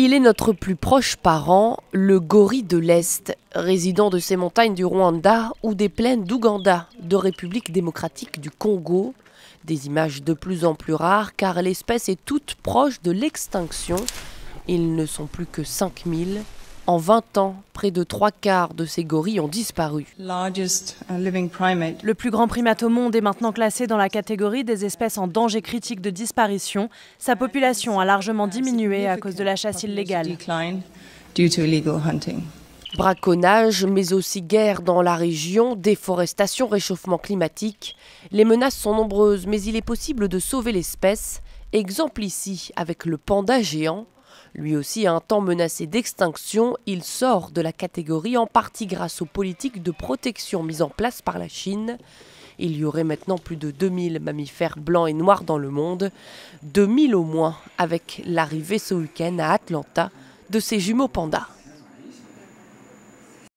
Il est notre plus proche parent, le gorille de l'Est, résident de ces montagnes du Rwanda ou des plaines d'Ouganda, de République démocratique du Congo. Des images de plus en plus rares car l'espèce est toute proche de l'extinction. Ils ne sont plus que 5000 en 20 ans, près de trois quarts de ces gorilles ont disparu. Uh, Le plus grand primate au monde est maintenant classé dans la catégorie des espèces en danger critique de disparition. Sa population a largement diminué à cause de la chasse illégale. Braconnage, mais aussi guerre dans la région, déforestation, réchauffement climatique. Les menaces sont nombreuses, mais il est possible de sauver l'espèce. Exemple ici avec le panda géant. Lui aussi un temps menacé d'extinction, il sort de la catégorie en partie grâce aux politiques de protection mises en place par la Chine. Il y aurait maintenant plus de 2000 mammifères blancs et noirs dans le monde, 2000 au moins avec l'arrivée ce week-end à Atlanta de ces jumeaux pandas.